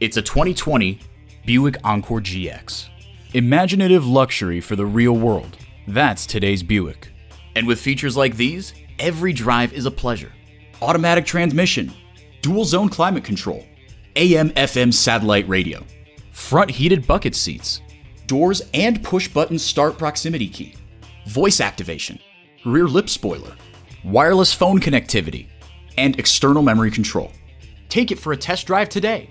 It's a 2020 Buick Encore GX. Imaginative luxury for the real world. That's today's Buick. And with features like these, every drive is a pleasure. Automatic transmission, dual zone climate control, AM FM satellite radio, front heated bucket seats, doors and push button start proximity key, voice activation, rear lip spoiler, wireless phone connectivity, and external memory control. Take it for a test drive today.